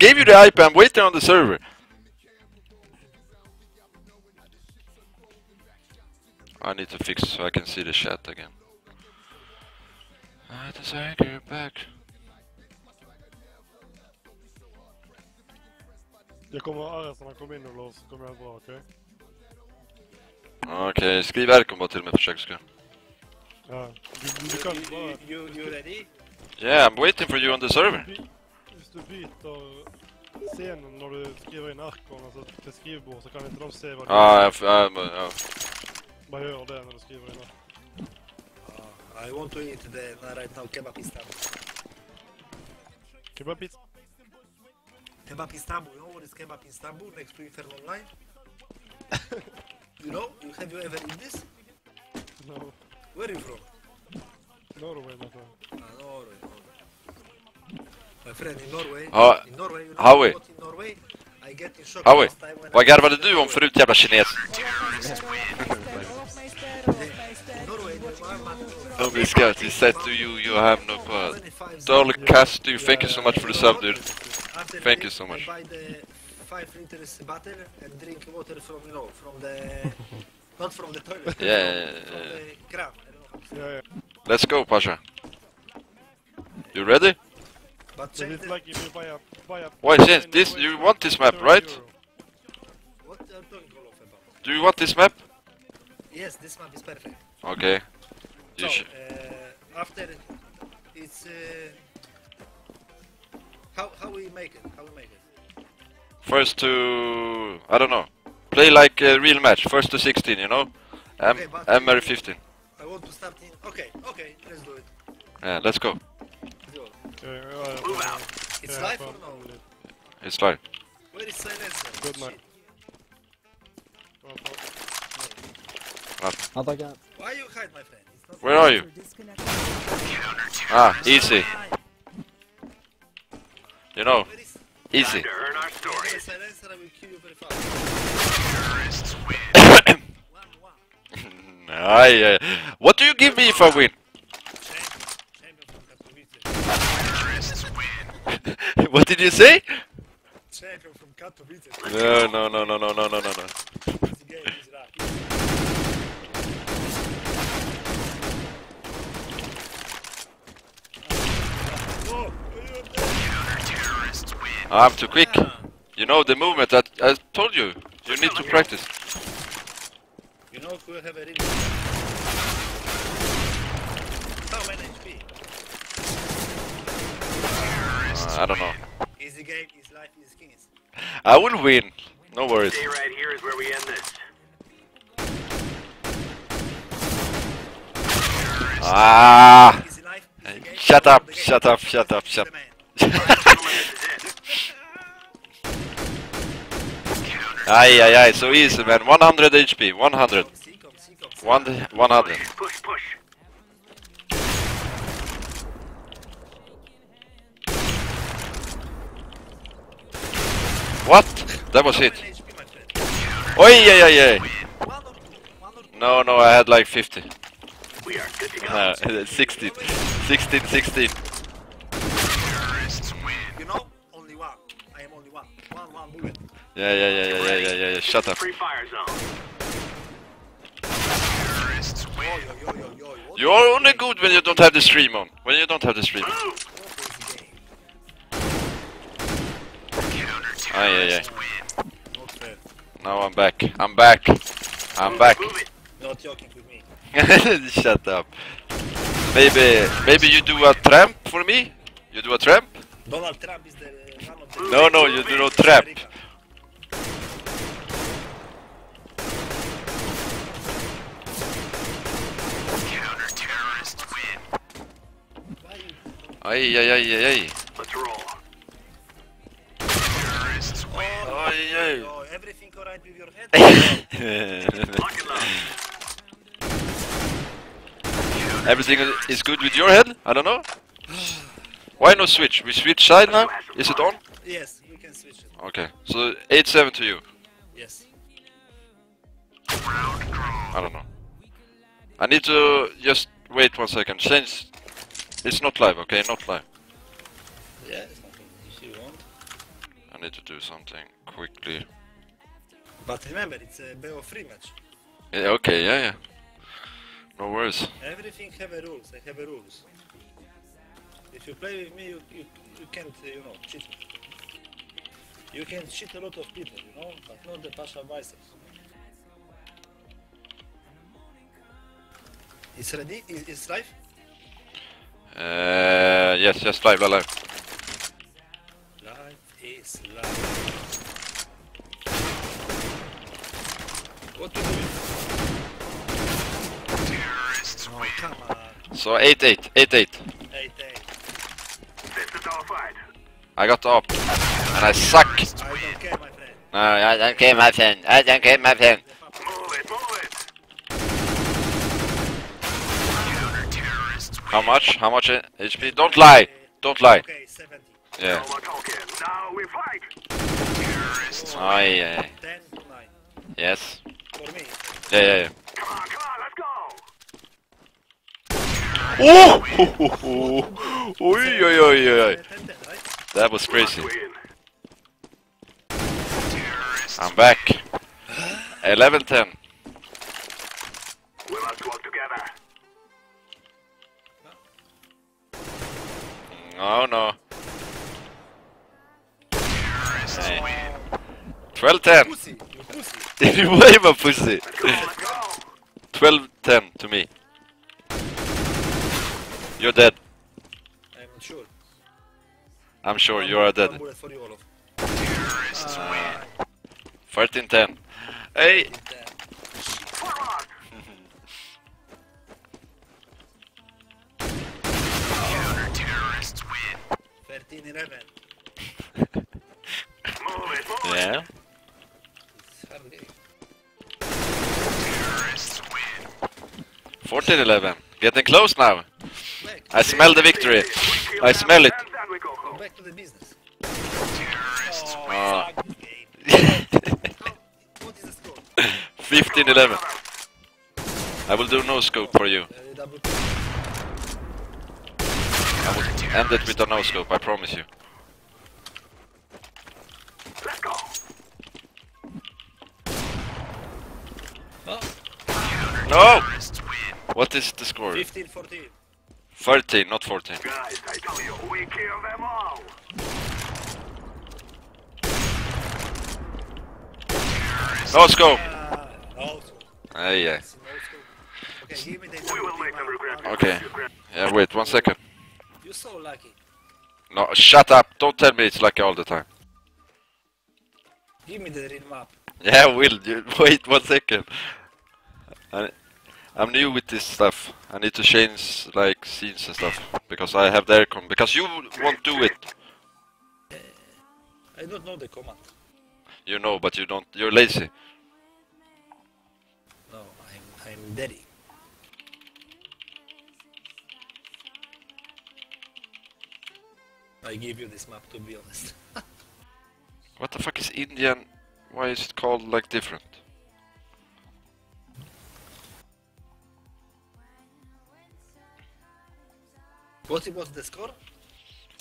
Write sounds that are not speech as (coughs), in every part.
gave you the IP, I'm waiting on the server. I need to fix so I can see the chat again. I desire to get back. Jag kommer ha Ares när han kommer in och lås, kommer jag bra, okej? Okej, skriv rcon bara till mig för säkerhets skull. Ja. Du, du kan bara... You, you, you ready? Yeah, I'm waiting for you on the server. Du byter scenen när du skriver in Arkon, alltså till skrivbord, så kan inte de se vad du Ah, jag, f- ja, men, ja. Bara gör det när du skriver in Arkon. Uh, I want to eat the uh, right now kebab Istanbul. Kebab pizza. Kebab Istanbul, you know what is kebab Istanbul next to Inferno Online? (laughs) you know? You, have you ever eaten this? No. Where are you from? Norway, my friend. Ah, Norway, Norway. My Friend, Norway, ja. Norway, Howie. Norway, Howie. Vad garvade du om förut jävla kines? Don't be scared, he said to you you have no power. Doll cast thank you so much for the sub dude. Thank you so much. Not from the toilet. Yeah, yeah, yeah. yeah. Let's go, Pasha. You ready? But But check it's like if you buy a... Buy a Why, since this, you want this map, right? what are talking all about? Do you want this map? Yes, this map is perfect. Okay. You So uh, after it's uh, how how we make it? How we make it? First to... I don't know. Play like a real match, first to 16, you know? M Okay, but- MR 15. I want to start in. Okay, okay, let's do it. Yeah, let's go. Move out. It's life. or no? It's life. Where is silence? Good man. Why you hide, my friend? Where are you? Ah, easy. You know, easy. I, uh, (coughs) what do you give me if I win? (laughs) what did you say? Champion from Katowice. No, no, no, no, no, no, no, no, no. Easy game, easy rock. I'm too quick. You know the movement that I told you. You need to practice. You know who have a really How many HP? Uh, I don't know. Easy game, easy life, easy skins. I will win. No worries. Stay right here is where we end this. Ah! Easy life, easy game. Shut up, shut up, shut up, shut The man. Aye, aye, aye. So easy, man. 100 HP. 100. See, come, see, come, see. One, 100. Push, push. What? That was it. Oi, yeah, yeah, yeah. No, no, I had like 50. We are good to go. Uh, (laughs) 16. 16, 16. You know, only one. I am only one. One, one bullet. Yeah, yeah, yeah, yeah, yeah, yeah, yeah. Shut up. You're only good when you don't have the stream on. When you don't have the stream. Move! Aye, aye, aye. Not fair. Now I'm back. I'm back. I'm back. Move it. Not joking with me. (laughs) Shut up. Maybe, maybe you do a tramp for me? You do a tramp? Donald Trump is the uh, one of the. No, no, you do not tramp. Ay, ay, ay, ay, ay. Let's roll. Oh, ay. oh, everything alright with your head? Lock and load. Everything is good with your head? I don't know. Why no switch? We switch side now? Is it on? yes, we can switch it. Okay, so 8-7 to you. Yes. I don't know. I need to just wait one second. Change. It's not live, okay? Not live. Yeah, it's nothing if you want. I need to do something quickly. But remember, it's a BO free match. Yeah, okay, yeah, yeah. No worries. Everything have a rules. I have a rules. If you play with me, you, you, you can't, uh, you know, cheat me. You can cheat a lot of people, you know, but not the Pasha biceps. It's ready? Is it's live? Uh, yes, yes, live, live, live. Live is live. What you doing? Terrorists Oh, win. come on. So 8 8, 8 8. Hey, hey. This is our fight. I got up. And I suck. I don't care, my friend. No, I don't care, my friend. I don't care, my friend. Move it, move it. How much? How much HP? Don't lie. Don't lie. Okay, 70. Yeah. Now we're talking. Now we fight. Terrorists Oh, yeah. 10 to 9. Yes. For me. Yeah, yeah, yeah. Come on, come on, let's go. Oh! Oi, oi, oi, oi. 10 10, right? That was crazy. Win. Terrorists I'm back. 11 10. We must work together. No, no. Terrorists Hey. 12 10. Pussy, you pussy. Did you wave a pussy? Let's go, let's go. 12 10 to me. You're dead. I'm sure. I'm sure you are dead. One bullet for you, Olof. Terrorists Ah, win. 13 10. Hey! did that. Forward. Counter-terrorists win. 13 11. 14 11. Getting close now. I smell the victory. I smell it. Back to the business. Terrorists Oh, Ah. fuck this (laughs) game. How, what is the score? 15 11. I will do no scope for you. I will end it with a no scope, I promise you. No! Terrorists win. What is the score? 15 14. 13, not 14. Guys, I tell you, we kill them all. No scope! Ah, no score. Ah, yeah. It's no score. Okay, give me the We will double make them team, regret. uh, Okay. Yeah, wait, one second. You're so lucky. No, shut up! Don't tell me it's lucky all the time. Give me the real map. Yeah, Will, you, (laughs) wait one second. I'm new with this stuff. I need to change, like, scenes and stuff. Because I have the rcon. Because you won't do it. I don't know the command. You know, but you don't. You're lazy. No, I'm I'm daddy. I give you this map to be honest. (laughs) What the fuck is Indian? Why is it called like different? What was the score?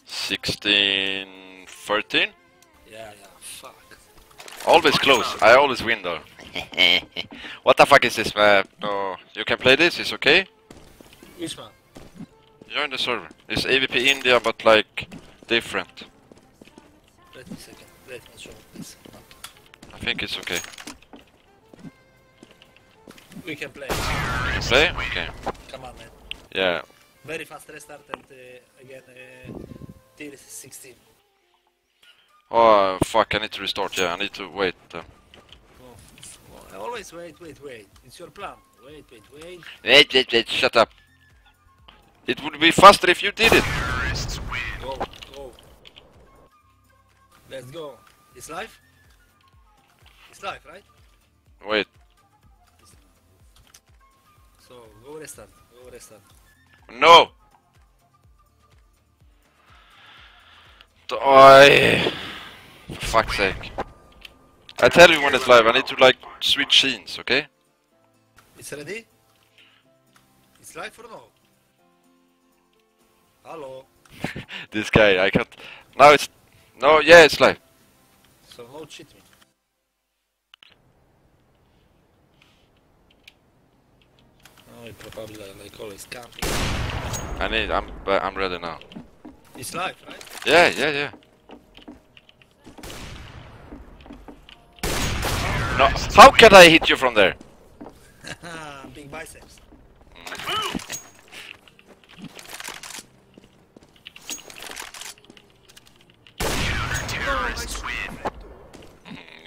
16, 13? Yeah, yeah, fuck. Always close. I always win though. (laughs) what the fuck is this map? No, you can play this. It's okay. Which one? Join the server. It's AWP India, but like different. Let me second. Let me show this map. I think it's okay. We can play. Play? Okay. Come on, man. Yeah. Very fast restart and uh, again uh, till 16. Oh fuck! I need to restart. Yeah, I need to wait. Uh, always wait, wait, wait. It's your plan. Wait, wait, wait. wait, wait, wait. Shut up. It would be faster if you did it. Go, go. Let's go. It's live? It's live, right? Wait. So go restart. Go restart. No. I. For fuck's sake. I tell you when it's live. I need to like switch scenes. Okay. It's ready? It's live or no? Hello? (laughs) This guy. I can't. Now it's. No. Yeah, it's live. so no cheat me. Oh, probably like always camping. I need. I'm. but I'm ready now. It's live, right? Yeah, yeah, yeah. No, how can I hit you from there? (laughs) Big biceps. Let's move. Terrorists win.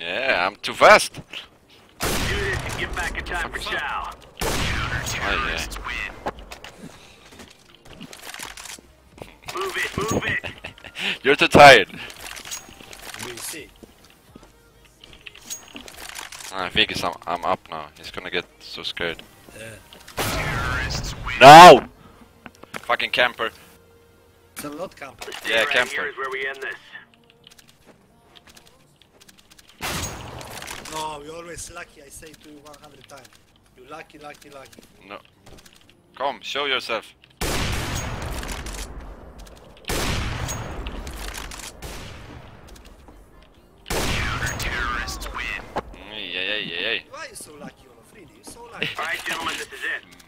Yeah, I'm too fast. Do this and get back in time for chow. Terrorists win. Move it, move it. (laughs) You're too tired. See. I think I'm, I'm up now. He's gonna get so scared. Yeah. No! Fucking camper. It's a lot camper. Yeah, right camper. here is where we end this. No, you're always lucky. I say to you 100 times. You lucky, lucky, lucky. No. Come, show yourself. Terrorists win. Yeah, yeah, yeah, yeah. Why you so lucky, Olof? Really, you're so lucky. All right, gentlemen, this is it.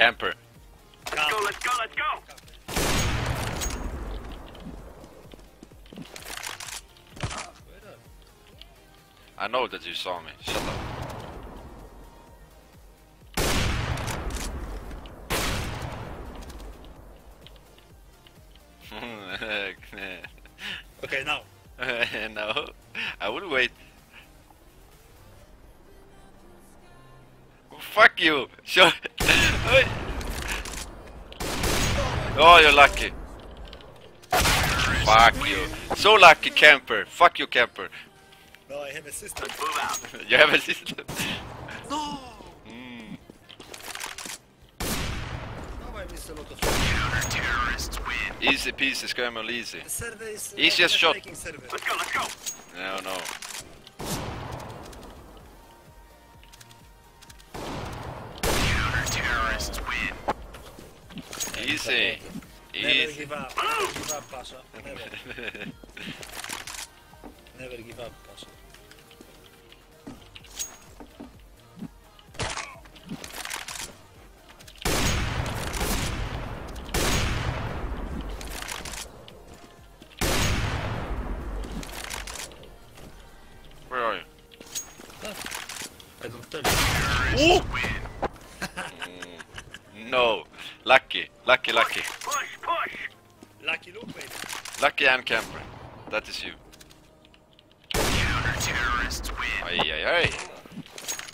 Camper. Let's go, let's go, let's go. I know that you saw me. Shut up. So lucky, camper. Fuck you, camper. No, I have a system. Move out. (laughs) You have a system. (laughs) No! Mm. Now I miss a lot of Terrorists win. Easy peasy, scramble easy. The server is uh, Easiest shot. matchmaking server. Let's go, let's go. No, no. Terrorists win. Easy. Never give up. Never give up, Pasha. Never. Never give up, Pasha. Where are you? I don't tell you. No. Lucky. Lucky, lucky. And camper. That is you. Terrorists win. Ay, ay, ay.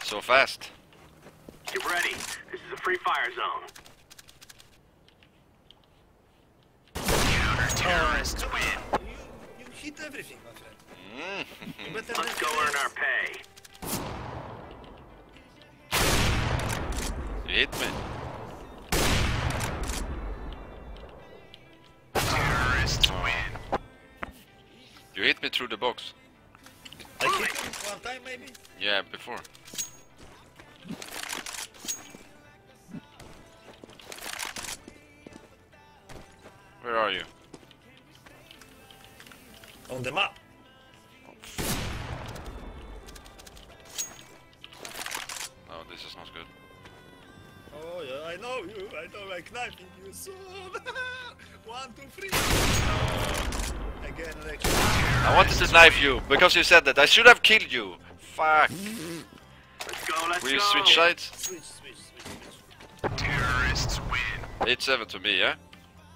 So fast. Get ready. This is a free fire zone. Terrorists win. You, you hit everything, my friend. Mm. Let's go earn our pay. You hit me. Me through the box. I you one time, maybe? Yeah, before. Where are you? On the map. No, this is not good. Oh, yeah, I know you. I know I'm knifing you soon. (laughs) one, two, three. Rex. I wanted to knife you because you said that. I should have killed you. Fuck. Let's go, let's Will you go. switch sides? Switch, switch, switch, switch. Terrorists win. 8-7 to me, yeah?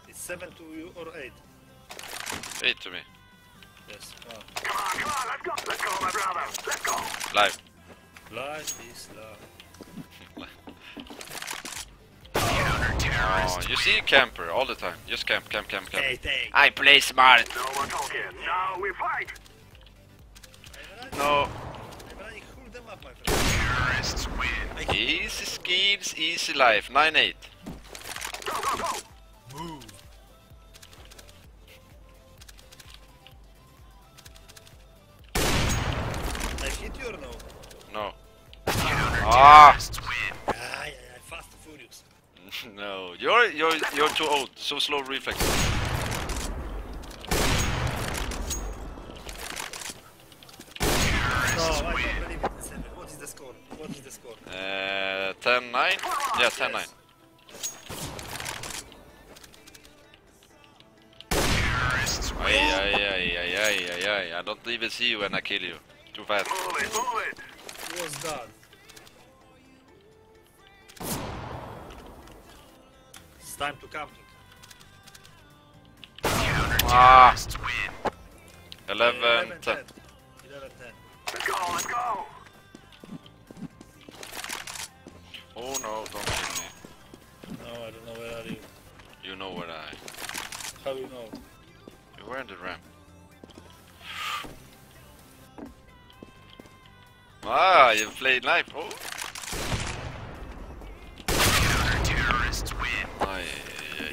It's seven to you or eight? 8 to me. Yes. Wow. Come on, come on, let's go. Let's go, my brother. Let's go. Live. Life is love. Oh, you see a camper all the time. Just camp, camp, camp, camp. Hey. I play smart. No more talking. Now we fight. No. Win. Easy schemes, easy life. 9-8. Go, go, go. Move. I hit you or no? No. Ah! You're you're you're too old. So slow reflex. No, I don't believe it. Seven. What is the score? What is the score? Uh, 10 9? Yeah, 10 9. Ay, ay, ay, ay, ay, ay, ay. I don't even see you when I kill you. Too fast. Move it, move it. It was time to come. Ah! 11 11, 10. 11, 10. Let's go, let's go. Oh no, don't kill me. No, I don't know where are you. You know where I. am. How do you know? You were in the ramp. (sighs) Ah, you played live. Oh.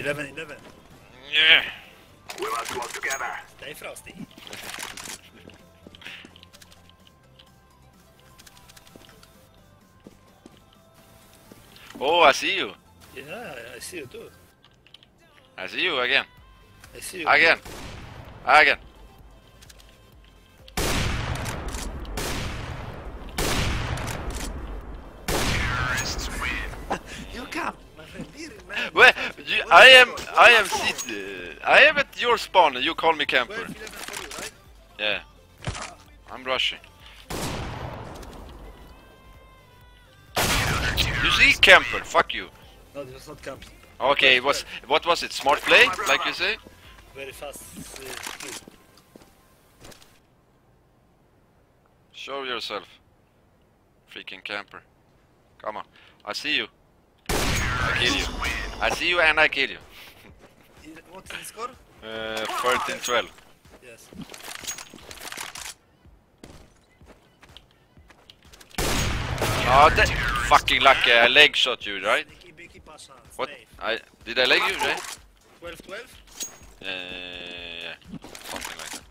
11, 11. Yeah. We must work together. Stay frosty. Oh, I see you. Yeah, I see you too. I see you again. I see you. Again. Again. I am, I am uh, I am at your spawn and you call me camper. 12, 11 for you, right? Yeah. I'm rushing. You see camper, fuck you. No, this was not camp. Okay, it was, what was it? Smart play, like you say? Very fast uh. Show yourself. Freaking camper. Come on. I see you. I kill you. I see you and I kill you. What's the score? Uh, 13 12. Yes. Oh, that fucking lucky. I leg shot you, right? Sneaky beaky pasha. What? I did I leg you, right? 12, 12? Uh, yeah, something like that.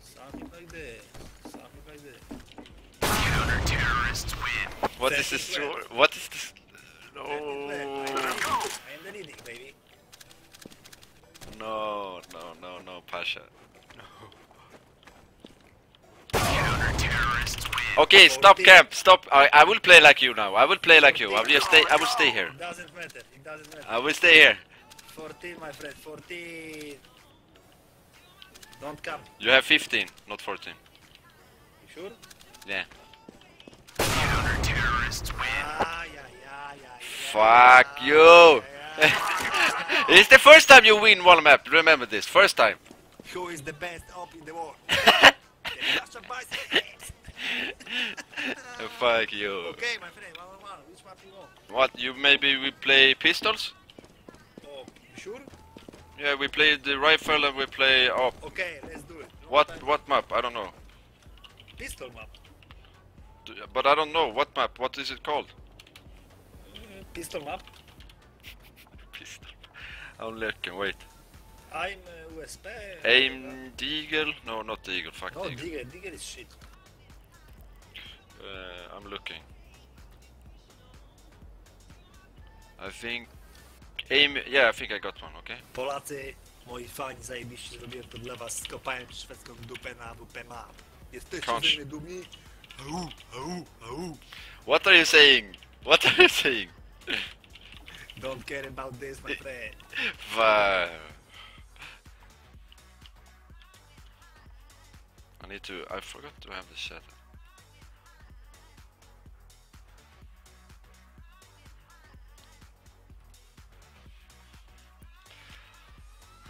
Something like that. Something like that. Counter-terrorists win. What is this? What is this? No, am the leading, baby. No, no, no, no, Pasha. Okay, stop camp. Stop. I, I will play like you now. I will play like you. I will stay. I will stay here. It doesn't matter. It doesn't matter. I will stay here. 14, my friend. 14. Don't come. You have 15, not 14. You sure? Yeah. Counter-terrorists win. Ah, yeah, yeah, yeah. Fuck you. (laughs) it's the first time you win one map. Remember this. First time. Who is the best up in the world? the Russian bicycles. Fuck you. Okay, my friend. Which map you want? What? You maybe we play pistols? Oh, you sure? Yeah, we play the rifle and we play up. Okay, let's do it. No What? time. What map? I don't know. Pistol map. But I don't know what map. What is it called? Mm, Pistol map. I'm looking. Wait. I'm uh, USP. Aim Deagle? No, not Deagle. Fuck No, Deagle. Digger. Digger is shit. Uh, I'm looking. I think aim. Yeah, I think I got one. Okay. Polacy, moi fani zajebiście zrobiłem to dla was, skopałem szwedzką dupę na WP map. Jesteście Kończ. ze mnie dumni? Au, au, au. What are you saying? What are you saying? Don't care about this, my friend. (laughs) Wow. I need to. I forgot to have the chat.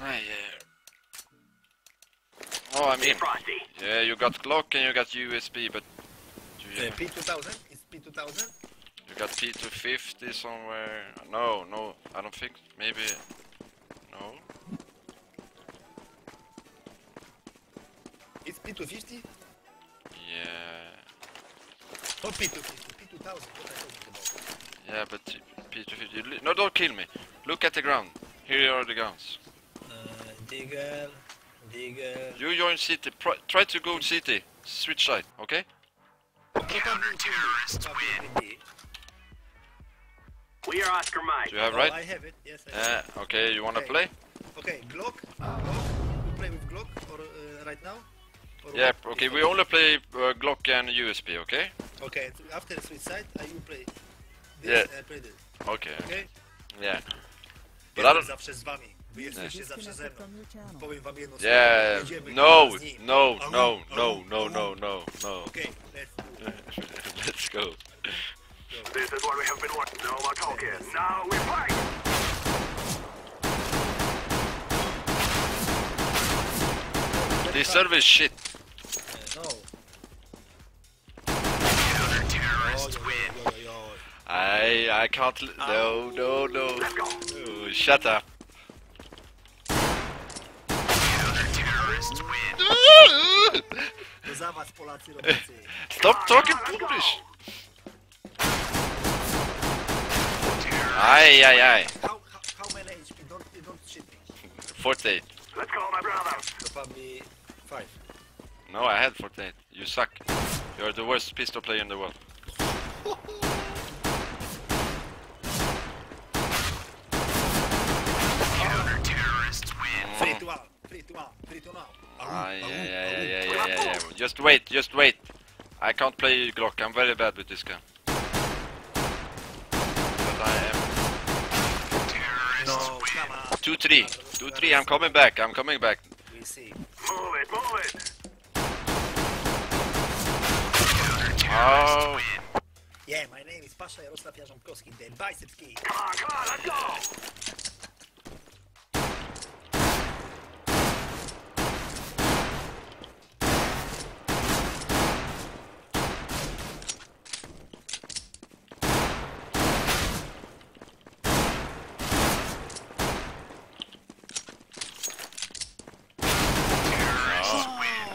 Ah, yeah. Oh, I mean, Yeah, you got Glock and you got USP, but you, Uh, P2000? Is P2000? You got P250 somewhere. No, no, I don't think. Maybe. No. It's P250? Yeah. Not P250, P2000, what are you talking about? Yeah, but P250. No, don't kill me. Look at the ground. Here are the guns. Uh, Digger, Digger... You join city. Pr try to go city. Switch side, okay? What have you We are Oscar Mike. Do you have Oh, right? I have it. Yes. I have Uh, okay, you wanna Okay. play? Okay, Glock. Glock. You play with Glock or uh, right now? Or Yeah, what? okay, we only play uh, Glock and USP, okay? Okay, after the switch side, uh, you play. This, Yeah. I play this. Okay, Okay? yeah. But I Jestem don't... zawsze z wami. Wy jesteście zawsze ze mną. Powiem wam jedno słowo. Yeah, no, kurwa, z nim. no, no, no, no, no, no, no. Okay, let's do it. Let's go. (laughs) This is what we have been wanting. No more talking. Now we fight. This server is shit. Uh, no. Counter-terrorists Oj, win. I I can't. L- no, no, no. Let's. Oh, shut up. Counter-terrorists win. To za was Polacy robicy. Stop talking Polish. Aye, aye, aye. How, how, how many HP? Don't, don't shit me. 48. Let's go, my brother. Probably five. No, I had 48. You suck. You're the worst pistol player in the world. Counter-terrorists win. Three to one. Three to one. Three to now. Ah, yeah, yeah, yeah, yeah, yeah, yeah, yeah. Just wait, just wait. I can't play Glock. I'm very bad with this gun. But I am. No, come on. 2-3. 2-3. I'm coming back. I'm coming back. We see. Move it, move it. Oh. Yeah, my name is Pasha Jarosław Jarząbkowski, the biceps key. Come on, come on, let's go.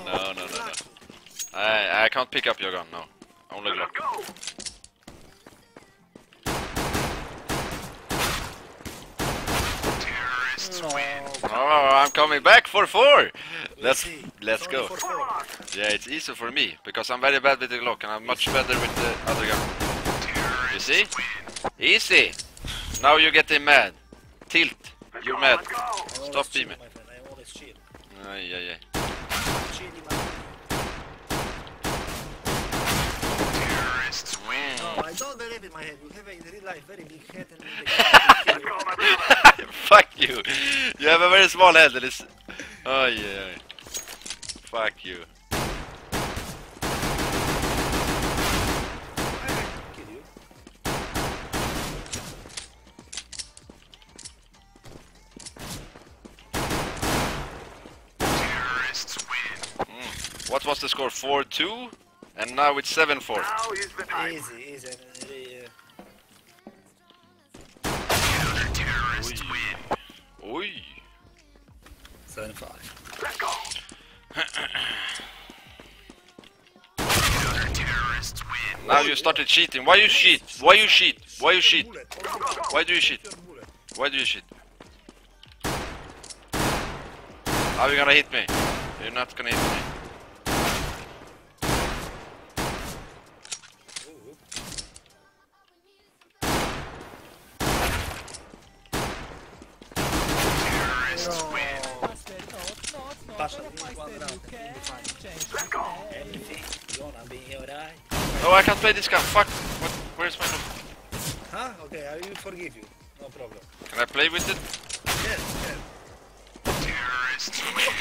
No, no, no, no. no. I I can't pick up your gun. No, only Let's Glock. go. Terrorists No. Oh, I'm coming back for four. Let's see. let's go. only for four. Yeah, it's easy for me because I'm very bad with the Glock and I'm much better with the other gun. You see? Easy. Now you're getting mad. Tilt. You're mad. let's go. I always Stop chill, beaming. my friend. I. Ay, ay, ay. Chilly, man. Terrorists win. No, I don't believe in my head. You have a in real life very big head and the guy will Let's kill go, you. my brother. Fuck you. You have a very small head and it's... Oh, yeah. Fuck you. Kill you. Terrorists win. Hmm. What was the score? 4-2? And now it's 7-4. Now is the time. Easy, easy. Oi. Seven five. Let's go. Now you started cheating. Why you cheat? Why you cheat? Why you cheat? Why do you cheat? Why do you cheat? How you gonna hit me? You're not gonna hit me. Ooh. Terrorists win. Pasha, this one round. You'll be fine. Let's go. Everything gonna be alright. No, I can't play this gun. Fuck. What? Where's my... look? Huh? Okay, I will forgive you. No problem. Can I play with it? Yes, yes. Terrorists win.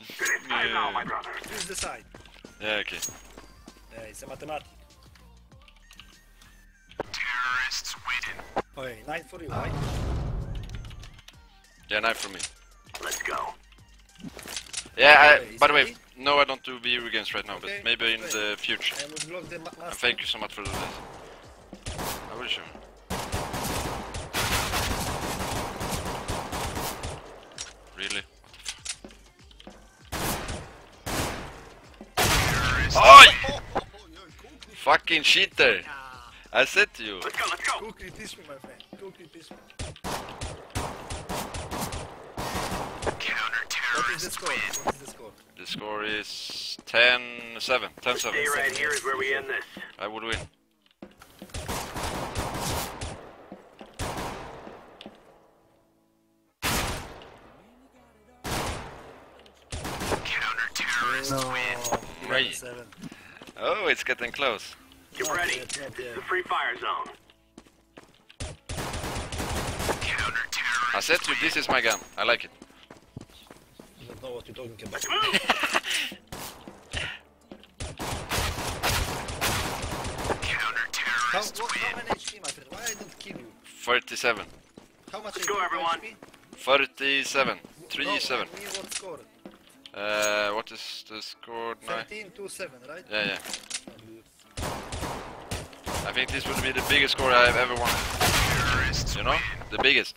Finish time now, my brother. Choose the side. Yeah, okay. Yeah, it's a mathematics. Terrorists win. Okay, nine for you, right? Yeah, knife for me. Let's go. Yeah, I, by the way, easy. no, I don't do video games right now, but maybe in great. the future. I will block the ma- And master. thank you so much for this. I will show. Really? Oi! (laughs) Fucking cheater! I said to you. Let's go, let's go. Go kill this one, my friend. Go kill this one. Counter terrorist score? What is the score? The score is 10 7. 10 7. Stay right here is where we end this. I would win. Counter-terrorists no. win. Right. Oh, it's getting close. Get Not ready. yet, not yet. The free fire zone. I said to you, this is my gun. I like it. I don't know what you're talking about. Let's. How, what, how many HP, my friend? Why I don't kill you? 37. How much Let's go, everyone. HP? 37. 3 no, 7. What score? Uh, what is the score now? 13 to 7, right? Yeah, yeah. I think this would be the biggest score I've ever won. You know? The biggest.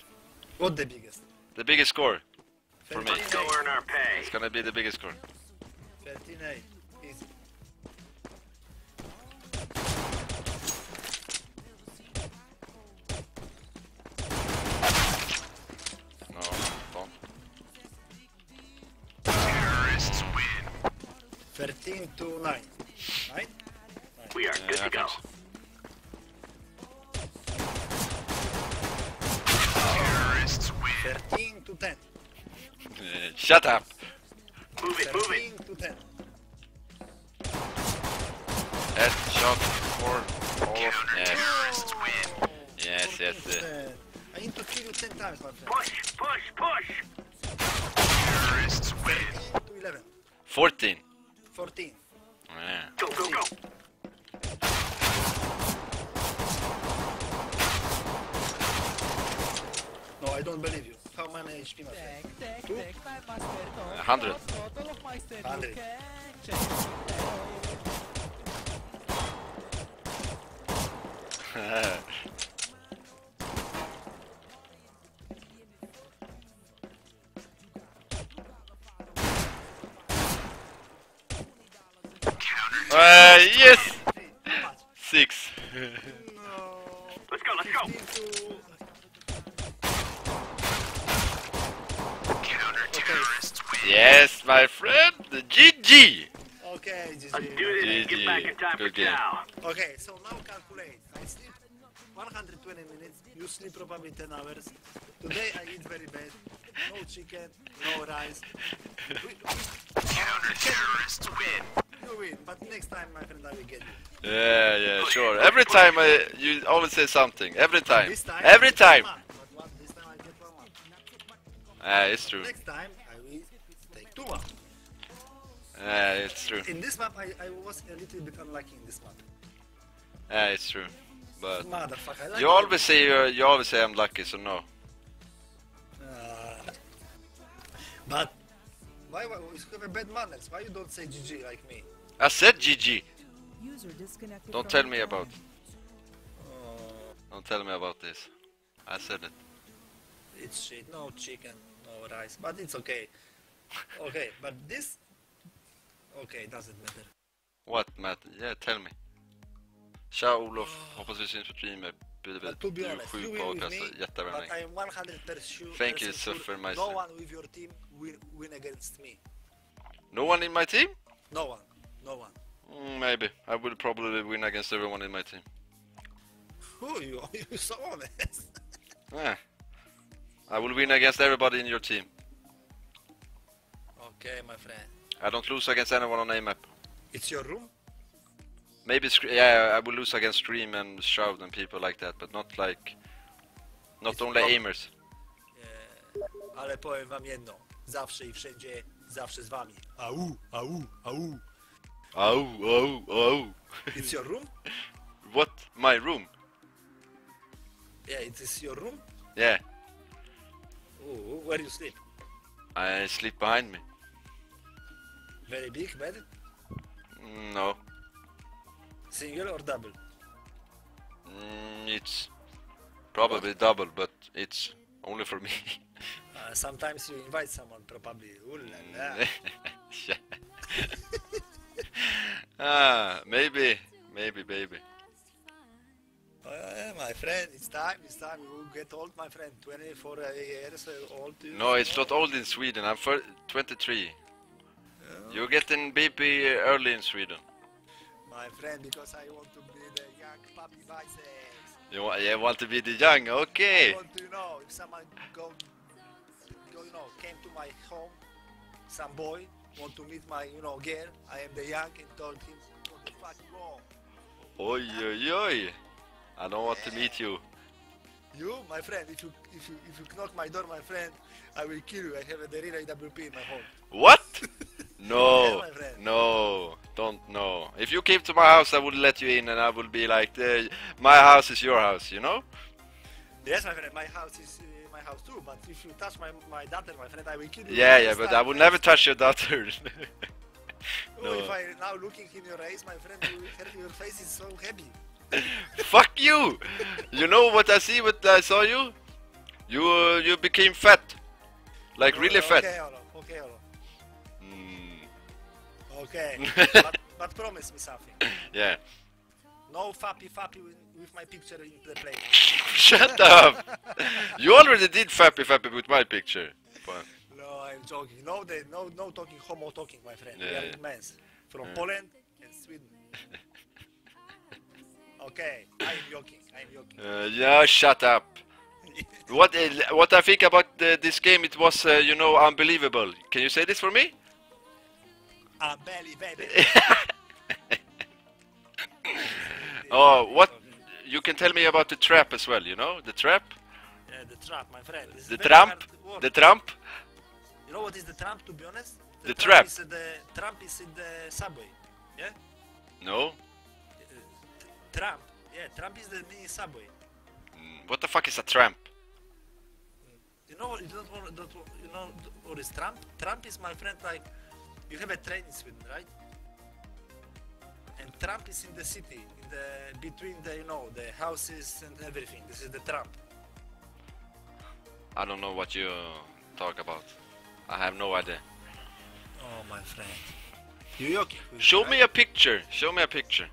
What the biggest? The biggest score. For me. Let's go earn our pay. It's gonna be the biggest score. 13 8. Easy. No, bomb. 13 to 9. 9? We are Yeah, good I to go. Think so. Thirteen to 10. Uh, shut up! Move it, move it. 13 to 10. Headshot for all. Yes. Yes, 14 yes. to uh, I need to kill you 10 times, my friend. Push, push, push. 13 to 11. 14. 14. Yeah. Go, go, go. No, I don't believe you. How many HP, my friend? Two? 100. 100. Uh, yes! How much? Six. No. Let's go, let's go. 15 to... Okay, yes, my friend. The GG. okay, Let's GG. do this and get back in time game. Okay, so now calculate. I sleep 120 minutes, you sleep probably 10 hours. Today I eat very bad. No chicken, no rice. We, Counter-terrorists win. You win, but next time, my friend, I will get you. Yeah, yeah, sure. Every time I, you always say something. Every time. This time, Every I time. mark, But what, this time I get one mark. Ah, it's true. Next time, I will take two marks. Ah, it's true. In this map, I, I was a little bit unlucky in this map. Ah, it's true. But Motherfucker, I like you it. always say you you always say I'm lucky, so no. Uh, but why, why you have a bad manners? Why you don't say GG like me? I said GG. User disconnected Don't tell me phone. about. Uh, Don't tell me about this. I said it. it's shit. No chicken, no rice, but it's okay. Okay, but this. Okay, it doesn't matter. What, Matt? Yeah, tell me. Tja Olof, hoppas vi syns på streamer. Be Du är sjuk you på win with me, but I'm 100% sure. Thank you, sure Suffermeister. No one with your team will win against me. No one in my team? No one. No one. Mm, maybe. I will probably win against everyone in my team. Who you? (laughs) You're so honest. (laughs) Yeah. I will win against everybody in your team. okay, my friend. I don't lose against anyone on AMAP. It's your room. Maybe, yeah, I will lose against ScreaM and Shroud and people like that, but not like... Not It's only aimers. Nie, ale powiem wam jedno. Zawsze i wszędzie, zawsze z wami. Au, au, au. Oh, oh, oh. It's your room? (laughs) What? My room? Yeah, it is your room? Yeah. Ooh, where you sleep? I sleep behind me. Very big bed? Mm, No. Single or double? Mm, it's probably double, but it's only for me. (laughs) Uh, sometimes you invite someone, probably. Ooh la la. (laughs) Yeah. (laughs) ah, maybe, maybe, baby. Uh, my friend, it's time, it's time. You get old, my friend. 24 years old. No, it's not old in Sweden. I'm 23. You're getting baby early in Sweden. My friend, because I want to be the young puppy biceps. You want, you want to be the young? okay. I want to know if someone go, go, you know, came to my home, some boy, want to meet my, you know, girl. I am the young and told him, what the fuck, bro? Oi, oi, oi. I don't want to meet you. You, my friend, if you if you if you knock my door, my friend, I will kill you. I have a Derina AWP in my home. What? (laughs) No, no, don't know. If you came to my house, I would let you in, and I would be like, "Uh, "My house is your house," you know? Yes, my friend, my house is uh, my house too. But if you touch my my daughter, my friend, I will kill you. Yeah, yeah, but I would never touch your daughter. (laughs) Oh, no. If I now looking in your eyes, my friend, your face is so happy. (laughs) Fuck you! You know what I see? What I saw you? You uh, you became fat, like really okay, fat. Okay. (laughs) but, but promise me something. yeah. No fappy fappy with, with my picture in the plate. (laughs) Shut up! You already did fappy fappy with my picture. But No, I'm joking. No, they, no, no talking homo talking, my friend. we Yeah, are yeah. immense from Yeah. Poland and Sweden. okay, I'm joking. I'm joking. uh, yeah, shut up. (laughs) What uh, what I think about uh, this game? It was uh, you know unbelievable. Can you say this for me? I'm belly baby. Oh, what? You can tell me about the trap as well. You know the trap, Yeah, the trap, my friend. This the tramp, the tramp. You know what is the tramp, to be honest? The tramp trap. Is uh, the tramp is in the subway. Yeah. No. Tramp. Yeah, tramp is the mini subway. Mm, What the fuck is a tramp? You know, you don't want, don't, you know what is tramp? Tramp is my friend like, you have a train in Sweden, right? And tramp is in the city, in the between the you know the houses and everything. This is the tramp. I don't know what you talk about. I have no idea. Oh my friend. You joking? with Show me a picture. Show me a picture.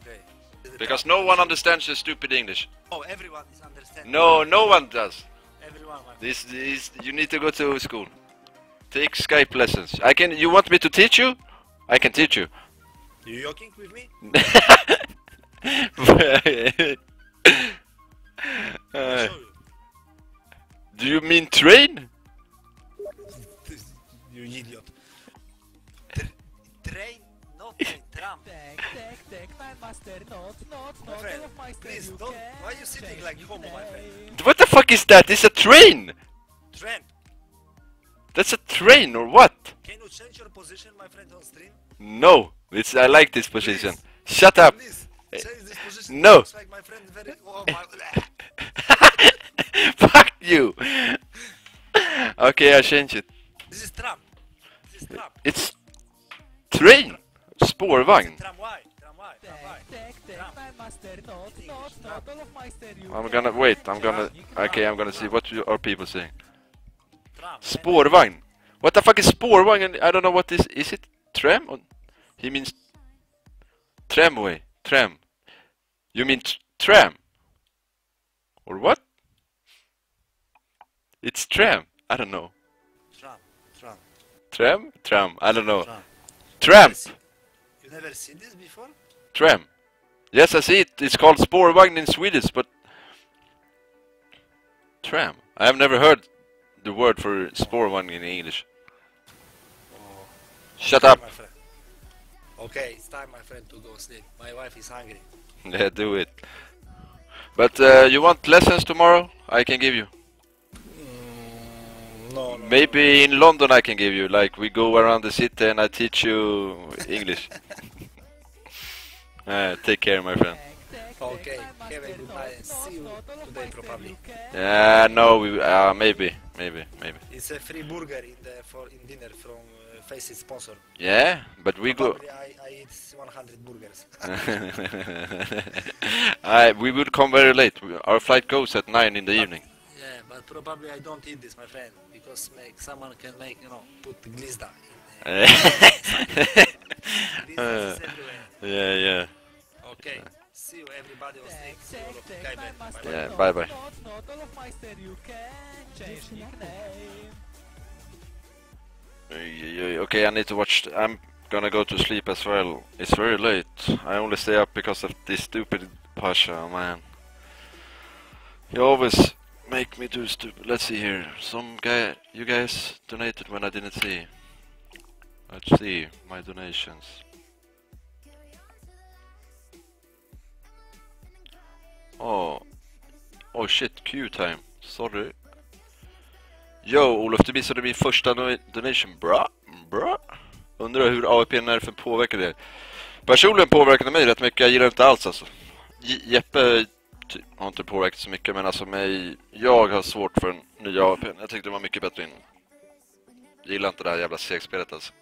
Okay. This Because no one understands your stupid English. Oh, everyone is understanding. No, no one does. Everyone. This is you need to go to school. Take Skype lessons. I can. You want me to teach you? I can teach you. You joking with me? (laughs) Uh, do you mean train? you idiot. Tr- train, not train, (laughs) tram. Tek, tek, tek, my master, not, not, My not, friend, all my please style, don't. can Why you sitting like homo, my friend? What the fuck is that? It's a train. Tramp. That's a train or what? Can you change your position, my friend, on stream? No. It's. I like this position. Shut up. Please, change this position. no. Like my friend very. Oh my. Fuck you. okay, I change it. This is tram. This is tram. It's train. Spårvagn. Tramway. I'm gonna wait. I'm gonna. Okay, I'm gonna see what you, are people saying. Tram. Spårvagn. What the fuck is spårvagn? And I don't know what this is. It tram? Or- He means tramway. Tram. You mean tram? Or what? It's tram. I don't know. Tram. Tram. Tram? Tram. I don't know. Tram. Tramp. You never seen this before? Tram. Yes, I see it. It's called spårvagn in Swedish, but tram. I have never heard the word for spårvagn in English. Shut Okay, up. my friend. Okay, it's time, my friend, to go sleep. My wife is hungry. (laughs) Yeah, do it. But uh, you want lessons tomorrow? I can give you. Mm, no, no. Maybe in London I can give you. Like we go around the city and I teach you English. (laughs) (laughs) uh, take care, my friend. Tek, tek, Okay, tek, my have a good night see you not, all of today probably. can Yeah, no, we, uh, maybe, maybe, maybe. It's a free burger in the for in dinner from uh, Faceit sponsor. Yeah, but we go. I, I eat 100 burgers. (laughs) I, we will come very late. Our flight goes at 9 in the evening. yeah, but probably I don't eat this, my friend, because make someone can make you know put glizda. In, (laughs) (laughs) uh, Uh, yeah, yeah. Okay, see you everybody on Tek, stream. See you all tek, of tek, Kai my Ben. master, Bye-bye. Yeah, bye-bye. Okay, I need to watch. I'm gonna go to sleep as well. It's very late. I only stay up because of this stupid Pasha, man. He always make me do stupid. Let's see here. Some guy, you guys donated when I didn't see. Let's see my donations. Oh, oh shit, Queue time. Sorry. Yo, Olof, du missade min första donation. Bra, bra. Undrar hur AIP-nerfen påverkar det. Personligen påverkar det mig rätt mycket. Jag gillar det inte alls alltså. Je Jeppe har inte påverkat så mycket, men alltså mig... Jag har svårt för den nya AIP. Jag tyckte det var mycket bättre innan. Jag gillar inte det här jävla segspelet alltså.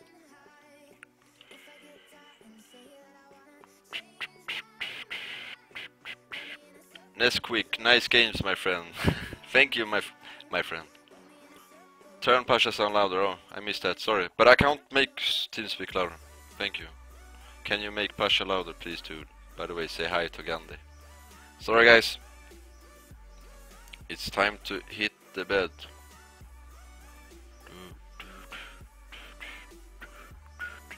Nesquik, nice games my friend. (laughs) Thank you my my friend. Turn Pasha sound louder, oh, I missed that, sorry. But I can't make TeamSpeak louder. Thank you. Can you make Pasha louder please dude? By the way, say hi to Gandhi. Sorry guys. It's time to hit the bed.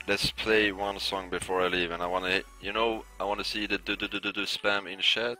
Let's play one song before I leave, and I wanna, you know, I wanna see the do do do do spam in chat.